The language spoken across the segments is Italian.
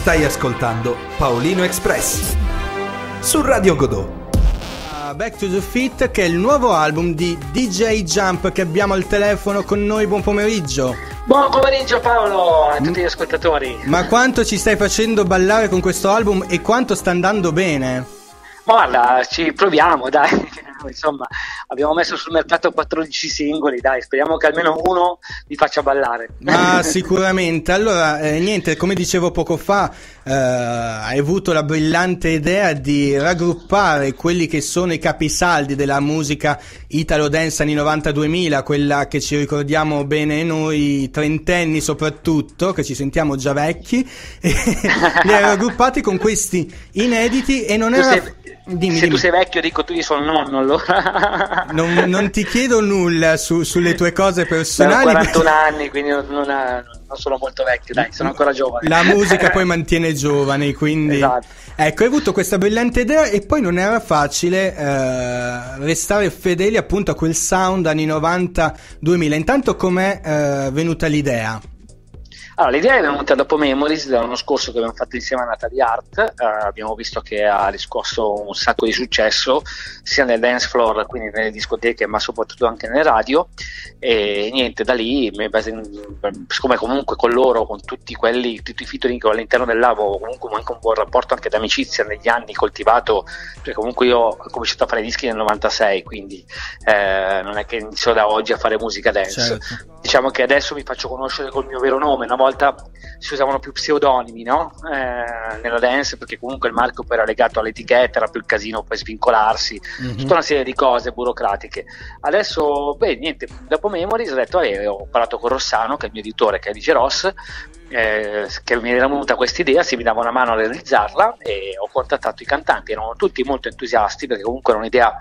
Stai ascoltando Paolino Express su Radio Godot. Back to the Fit che è il nuovo album di DJ Jump che abbiamo al telefono con noi. Buon pomeriggio. Buon pomeriggio Paolo a tutti gli ascoltatori. Ma quanto ci stai facendo ballare con questo album e quanto sta andando bene? Guarda, ci proviamo, dai. Insomma, abbiamo messo sul mercato 14 singoli, dai, speriamo che almeno uno li faccia ballare. Ma sicuramente. Allora, eh, niente, come dicevo poco fa, eh, hai avuto la brillante idea di raggruppare quelli che sono i capisaldi della musica Italo Dance anni 90-2000, quella che ci ricordiamo bene noi trentenni soprattutto, che ci sentiamo già vecchi, e li hai raggruppati con questi inediti e non Tu era... sei- Dimmi, Se dimmi. tu sei vecchio dico tu io sono nonno allora. Non, non ti chiedo nulla su- sulle tue cose Ho personali. 41 anni, quindi non, non ha- non sono molto vecchio, dai, sono ancora giovane. La musica poi mantiene giovani, quindi Esatto. ecco, hai avuto questa brillante idea e poi non era facile eh, restare fedeli appunto a quel sound anni 90-2000. Intanto com'è eh, venuta l'idea? Allora, l'idea è venuta dopo Memories dell'anno scorso che abbiamo fatto insieme a Natalie Art. Eh, abbiamo visto che ha riscosso un sacco di successo sia nel dance floor, quindi nelle discoteche, ma soprattutto anche nelle radio. E niente, da lì, siccome comunque con loro, con tutti quelli, tutti i featuring che ho all'interno del labo, ho comunque anche un buon rapporto anche d'amicizia negli anni coltivato, perché comunque io ho cominciato a fare dischi nel 96, quindi eh, non è che inizio da oggi a fare musica dance Certo. diciamo che adesso mi faccio conoscere col mio vero nome, una volta si usavano più pseudonimi no? Eh, nella dance perché comunque il marchio poi era legato all'etichetta, era più il casino poi svincolarsi, Mhm. tutta una serie di cose burocratiche. Adesso, beh, niente, dopo Memories ho detto, eh, ho parlato con Rossano, che è il mio editore, che è Dice Ross, eh, che mi era venuta questa idea, si mi dava una mano a realizzarla e ho contattato i cantanti, erano tutti molto entusiasti perché comunque era un'idea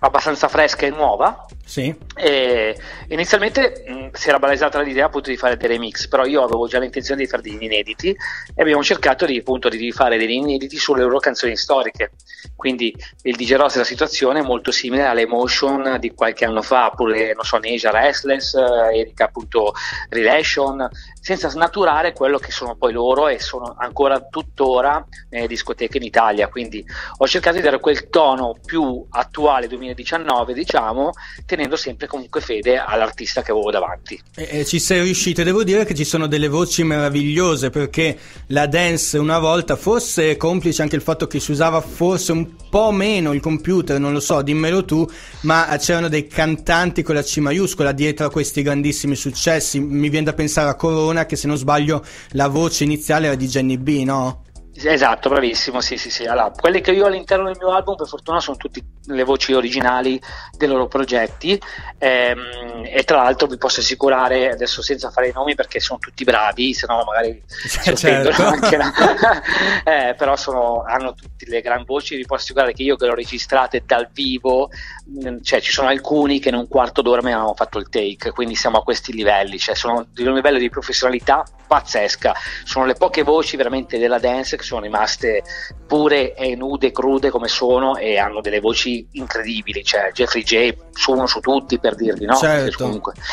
abbastanza fresca e nuova Sì. e inizialmente mh, si era balesata l'idea appunto di fare dei remix, però io avevo già l'intenzione di fare degli inediti e abbiamo cercato di, appunto, di fare degli inediti sulle loro canzoni storiche. Quindi il DJ Ross è la situazione è molto simile all'Emotion di qualche anno fa, oppure non so, Neja Restless, eh, Erika appunto Relation, senza snaturare quello che sono poi loro e sono ancora tuttora nelle discoteche in Italia. Quindi ho cercato di dare quel tono più attuale 2019, diciamo, tenendo sempre comunque fede all'artista che avevo davanti. E, e ci sei riuscito, devo dire che ci sono delle voci meravigliose perché la dance una volta fosse complice anche il fatto che si usava forse un po' meno il computer, non lo so, dimmelo tu, ma c'erano dei cantanti con la C maiuscola dietro a questi grandissimi successi. Mi viene da pensare a Corona che se non sbaglio la voce iniziale era di Jenny B, no? Esatto, bravissimo, sì, sì, sì. Allora, quelle che io ho all'interno del mio album, per fortuna, sono tutte le voci originali dei loro progetti. ehm, e tra l'altro vi posso assicurare, adesso senza fare i nomi perché sono tutti bravi, se no magari si certo. anche. no? Eh, però sono- hanno tutte le gran voci. Vi posso assicurare che io che l'ho registrate dal vivo, mh, cioè ci sono alcuni che in un quarto d'ora mi hanno fatto il take, quindi siamo a questi livelli, cioè sono di un livello di professionalità pazzesca. Sono le poche voci veramente della dance che sono rimaste pure e nude, crude come sono e hanno delle voci incredibili. Cioè, Jeffrey J. su uno su tutti per dirvi, no? Certo. Comunque.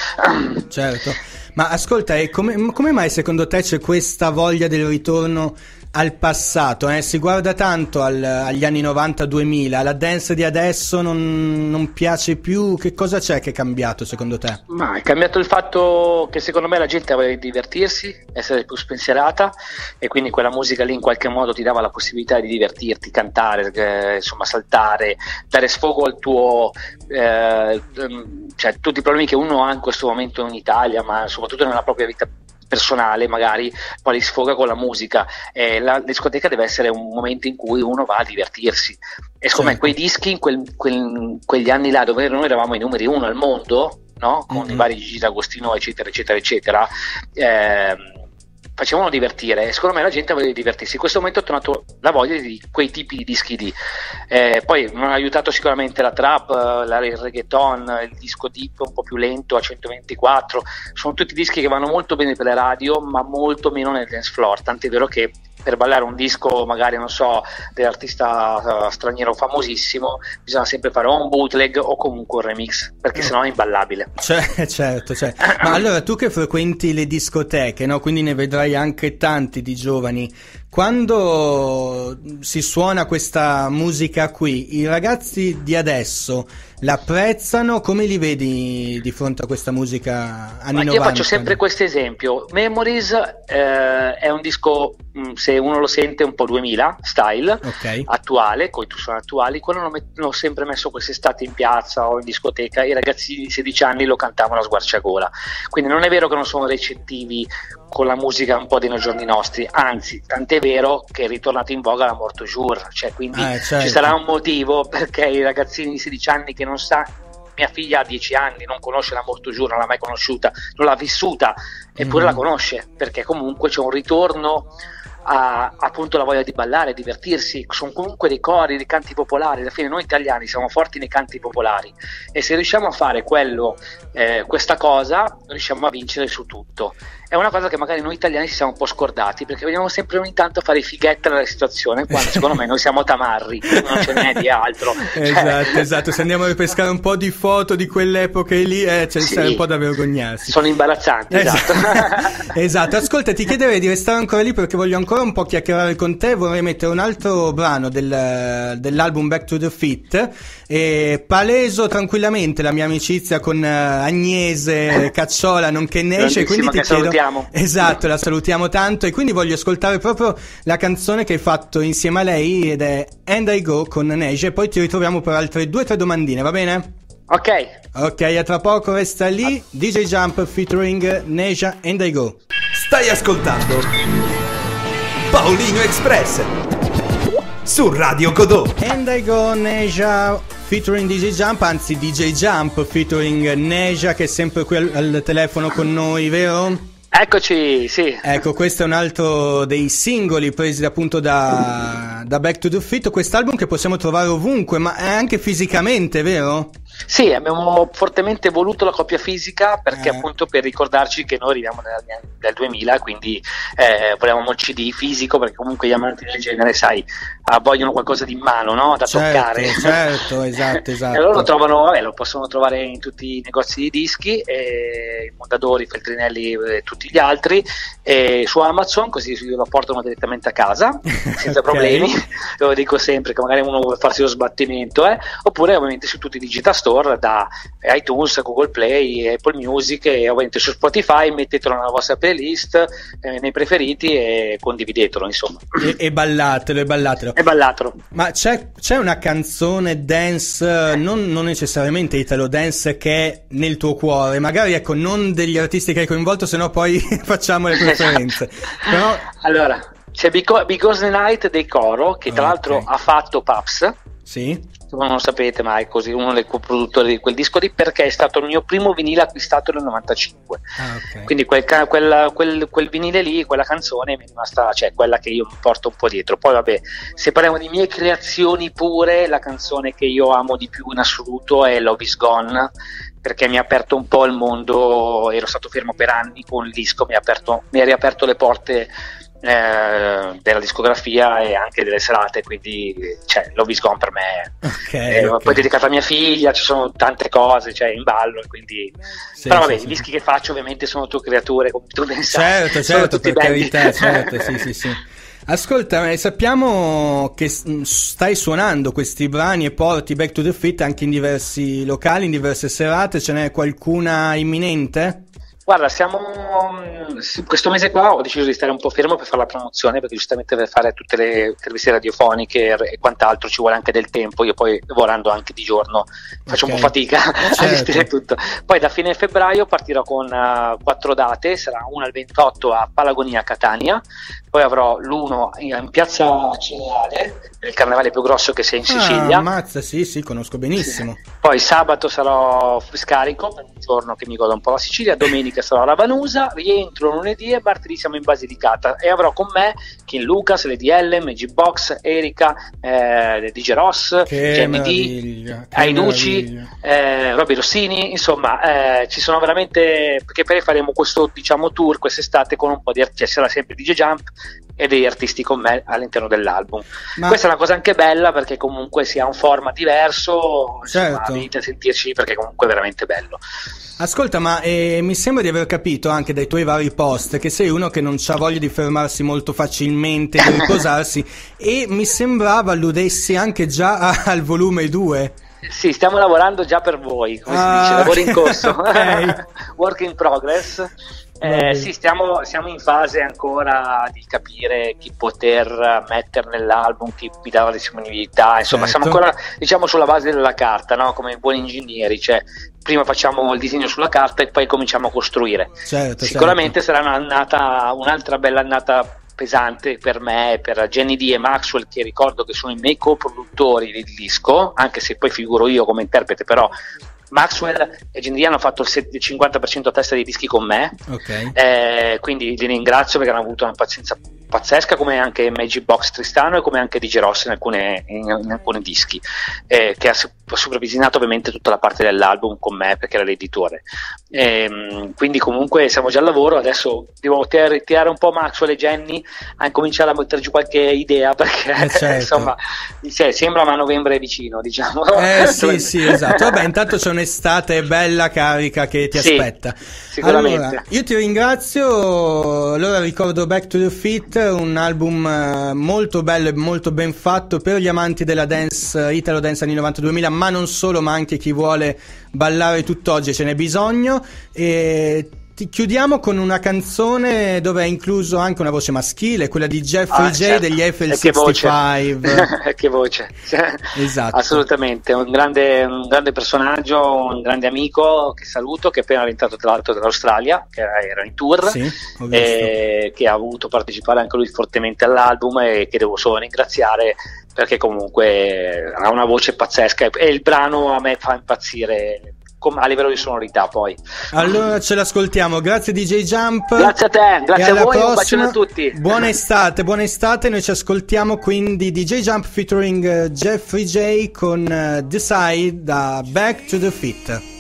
Certo. Ma ascolta, come, come mai secondo te c'è questa voglia del ritorno al passato? eh? Si guarda tanto al- agli anni 90-2000, la dance di adesso non, non piace più. Che cosa c'è che è cambiato secondo te? Ma è cambiato il fatto che secondo me la gente voleva divertirsi, essere più spensierata e quindi quella musica lì in qualche modo ti dava la possibilità di divertirti, cantare, eh, insomma saltare, dare sfogo al tuo, eh, ehm, cioè tutti i problemi che uno ha in questo momento in Italia, ma soprattutto nella propria vita personale magari poi sfoga con la musica e la discoteca deve essere un momento in cui uno va a divertirsi e secondo me Certo. quei dischi in quel- quel- quegli anni là dove noi eravamo i numeri uno al mondo no? con Mhm. i vari Gigi D'Agostino eccetera eccetera eccetera ehm, facevano divertire. E secondo me la gente voleva divertirsi. In questo momento è tornato la voglia di quei tipi di dischi lì. Eh, poi non ha aiutato sicuramente la trap eh, la- il reggaeton il disco deep un po' più lento a 124 sono tutti dischi che vanno molto bene per le radio ma molto meno nel dance floor. Tant'è vero che per ballare un disco magari non so dell'artista uh, straniero famosissimo bisogna sempre fare o un bootleg o comunque un remix perché mm. sennò è imballabile cioè, certo, certo. ma allora tu che frequenti le discoteche no? quindi ne vedrai anche tanti di giovani quando si suona questa musica qui i ragazzi di adesso l'apprezzano? Come li vedi di fronte a questa musica anni ma 90 io faccio sempre questo esempio. Memories eh, è un disco Mm, se uno lo sente un po' 2000 style okay. attuale con i suoni attuali. Quello l'ho, met- l'ho, sempre messo quest'estate in piazza o in discoteca. I ragazzi di 16 anni lo cantavano a sguarciagola. Quindi non è vero che non sono recettivi con la musica un po' dei giorni nostri. Anzi tant'è vero che è ritornato in voga la Morto Jour cioè quindi eh, certo. ci sarà un motivo perché i ragazzini di 16 anni che non sa mia figlia ha 10 anni, non conosce la Morto Jour, non l'ha mai conosciuta, non l'ha vissuta, eppure mm. la conosce, perché comunque c'è un ritorno a, appunto la voglia di ballare, divertirsi, sono comunque dei cori, dei canti popolari, alla fine noi italiani siamo forti nei canti popolari e se riusciamo a fare quello, eh, questa cosa, riusciamo a vincere su tutto è una cosa che magari noi italiani ci siamo un po' scordati perché veniamo sempre ogni tanto a fare i nella situazione quando secondo me noi siamo tamarri non ce n'è di altro esatto cioè... esatto se andiamo a ripescare un po' di foto di quelle epoche lì eh, c'è sì, un po' da vergognarsi sono imbarazzanti esatto. esatto. esatto ascolta ti chiederei di restare ancora lì perché voglio ancora un po' chiacchierare con te vorrei mettere un altro brano del, dell'album Back to the Fit e paleso tranquillamente la mia amicizia con uh, Agnese Cacciola nonché Nesce quindi ti chiedo salutiamo. Esatto, la salutiamo tanto e quindi voglio ascoltare proprio la canzone che hai fatto insieme a lei ed è And I Go con Neige e poi ti ritroviamo per altre due o tre domandine, va bene? Ok. Ok, a tra poco resta lì DJ Jump featuring Neja and I Go. Stai ascoltando Paolino Express su Radio Godot. And I Go Neja featuring DJ Jump, anzi DJ Jump featuring Neja che è sempre qui al, al telefono con noi, vero? Eccoci, sì. Ecco, questo è un altro dei singoli presi appunto da, da Back to the Fit, quest'album che possiamo trovare ovunque, ma è anche fisicamente, vero? Sì, abbiamo fortemente voluto la coppia fisica perché eh. appunto per ricordarci che noi arriviamo nel, nel 2000, quindi eh, volevamo un CD fisico perché comunque gli amanti del genere, sai, ah, vogliono qualcosa di in mano, no? Da certo, toccare. Certo, esatto, esatto. e loro lo trovano, vabbè, lo possono trovare in tutti i negozi di dischi, eh, Mondadori, Feltrinelli e tutti gli altri, su Amazon, così lo portano direttamente a casa, senza okay. problemi, lo dico sempre che magari uno vuole farsi lo sbattimento, eh? oppure ovviamente su tutti i digital store da iTunes, Google Play, Apple Music e ovviamente su Spotify mettetelo nella vostra playlist, eh, nei preferiti e condividetelo insomma. E, e ballatelo, e ballatelo. E ballatelo. Ma c'è, c'è una canzone dance, non, non necessariamente italo dance, che è nel tuo cuore, magari ecco non degli artisti che hai coinvolto, se no poi facciamo le preferenze. Però... Allora, c'è Because the Night dei Coro, che tra okay. l'altro ha fatto Paps. Sì? Non lo sapete ma è così uno dei coproduttori di quel disco lì perché è stato il mio primo vinile acquistato nel 95 ah, okay. quindi quel, quel, quel, quel, vinile lì quella canzone mi è rimasta cioè quella che io mi porto un po' dietro. Poi vabbè se parliamo di mie creazioni pure la canzone che io amo di più in assoluto è Love is Gone perché mi ha aperto un po' il mondo ero stato fermo per anni con il disco mi ha, aperto, mi ha riaperto le porte eh, della discografia e anche delle serate, quindi cioè, Love is Gone per me okay, eh, okay. poi dedicato a mia figlia, ci sono tante cose cioè, in ballo, quindi... Sì, però vabbè, sì, i dischi sì. che faccio ovviamente sono tue creature, come tu ben sai. Certo, certo, per carità, certo, sì, sì, sì. Ascolta, sappiamo che stai suonando questi brani e porti Back to the Fit anche in diversi locali, in diverse serate, ce n'è qualcuna imminente? Guarda, siamo questo mese qua ho deciso di stare un po' fermo per fare la promozione perché giustamente per fare tutte le interviste radiofoniche e quant'altro ci vuole anche del tempo. Io poi lavorando anche di giorno faccio okay. un po' fatica certo. a gestire tutto. Poi da fine febbraio partirò con uh, quattro date, sarà una il 28 a Palagonia Catania, poi avrò l'uno in piazza Cineale, il carnevale più grosso che sia in Sicilia. Ah, ammazza, sì, sì, conosco benissimo. Sì. Poi sabato sarò scarico, per il giorno che mi godo un po' la Sicilia, domenica sarò a Ravanusa, rientro lunedì e martedì siamo in Basilicata e avrò con me Kim Lucas, Lady Ellen, Magic Box, Erika, eh, DJ Ross, JMD, Aiducci, eh, Robby Rossini, insomma eh, ci sono veramente, perché poi faremo questo diciamo tour quest'estate con un po' di artisti, sarà sempre DJ Jump, e degli artisti con me all'interno dell'album. Ma... Questa è una cosa anche bella perché comunque si ha un format diverso, certo. venite a sentirci perché comunque è veramente bello. Ascolta, ma eh, mi sembra di aver capito anche dai tuoi vari post che sei uno che non ha voglia di fermarsi molto facilmente, di riposarsi e mi sembrava alludessi anche già a, al volume 2. Sì, stiamo lavorando già per voi, come ah, si dice, lavoro in corso, okay. work in progress. Eh, sì, stiamo, siamo in fase ancora di capire chi poter mettere nell'album, chi mi dà la disponibilità, insomma certo. siamo ancora diciamo sulla base della carta, no? come buoni ingegneri, cioè prima facciamo il disegno sulla carta e poi cominciamo a costruire. Certo, Sicuramente certo. sarà un'annata, un'altra bella annata pesante per me, per Jenny D e Maxwell, che ricordo che sono i miei co-produttori del disco, anche se poi figuro io come interprete, però Maxwell e Gendry hanno fatto il 50% a testa dei dischi con me, okay. eh, quindi li ringrazio perché hanno avuto una pazienza pazzesca come anche Magic Box Tristano e come anche DJ Ross in, alcune, in, in alcuni dischi eh, che ha supervisionato ovviamente tutta la parte dell'album con me perché era l'editore. E, ehm, quindi comunque siamo già al lavoro adesso devo tirare un po' Maxwell e Jenny a cominciare a mettere giù qualche idea perché eh certo. insomma cioè, sembra ma novembre è vicino diciamo. Eh sì sì esatto. Vabbè intanto c'è un'estate bella carica che ti sì, aspetta. sicuramente. Allora, io ti ringrazio allora ricordo Back to the Fit un album eh, molto bello e molto ben fatto per gli amanti della dance, eh, Italo Dance anni 90-2000, ma non solo, ma anche chi vuole ballare tutt'oggi, ce n'è bisogno. E ti chiudiamo con una canzone dove è incluso anche una voce maschile, quella di Jeffrey ah, J certo. degli Eiffel 65. Che voce, esatto. Assolutamente, un grande, un grande, personaggio, un grande amico che saluto, che è appena rientrato tra l'altro dall'Australia, che era in tour, sì, e che ha voluto partecipare anche lui fortemente all'album e che devo solo ringraziare perché comunque ha una voce pazzesca e il brano a me fa impazzire a livello di sonorità poi. Allora ce l'ascoltiamo, grazie DJ Jump. Grazie a te, grazie a voi, prossima. un bacione a tutti. Buona estate, buona estate, noi ci ascoltiamo quindi DJ Jump featuring uh, Jeffrey J con uh, Decide da Back to the Fit.